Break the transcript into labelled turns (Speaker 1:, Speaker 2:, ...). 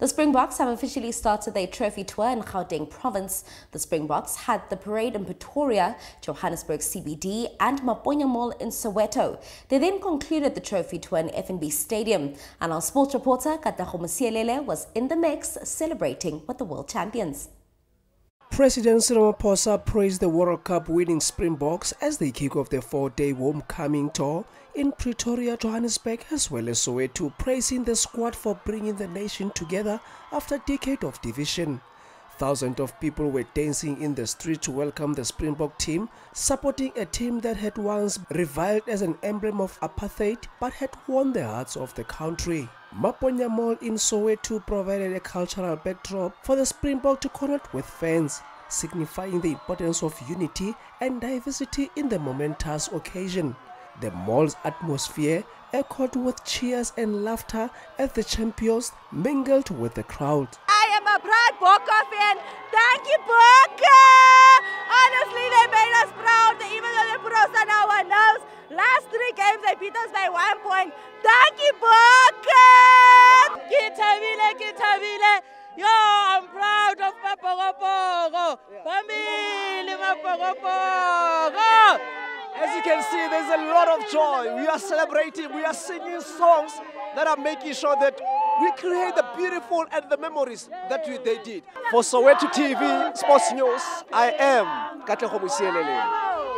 Speaker 1: The Springboks have officially started their trophy tour in Gauteng province. The Springboks had the parade in Pretoria, Johannesburg CBD and Maponya Mall in Soweto. They then concluded the trophy tour in FNB Stadium. And our sports reporter Katlego Mosielele was in the mix celebrating with the world champions.
Speaker 2: President Cyril Ramaphosa praised the World Cup winning Springboks as they kick off their four-day homecoming tour in Pretoria, Johannesburg as well as Soweto, praising the squad for bringing the nation together after a decade of division. Thousands of people were dancing in the street to welcome the Springbok team, supporting a team that had once reviled as an emblem of apartheid but had won the hearts of the country. Maponya Mall in Soweto provided a cultural backdrop for the Springbok to connect with fans, signifying the importance of unity and diversity in the momentous occasion. The mall's atmosphere echoed with cheers and laughter as the champions mingled with the crowd.
Speaker 3: I am a proud Bokke fan. Thank you, Bokke! Honestly, they made us proud, even though they put us on our nose. Last three games, they beat us by one point. Thank you, Bokke!
Speaker 4: As you can see, there's a lot of joy. We are celebrating, we are singing songs that are making sure that we create the beautiful and the memories that we, they did. For Soweto TV Sports News, I am Katlego Mosielele.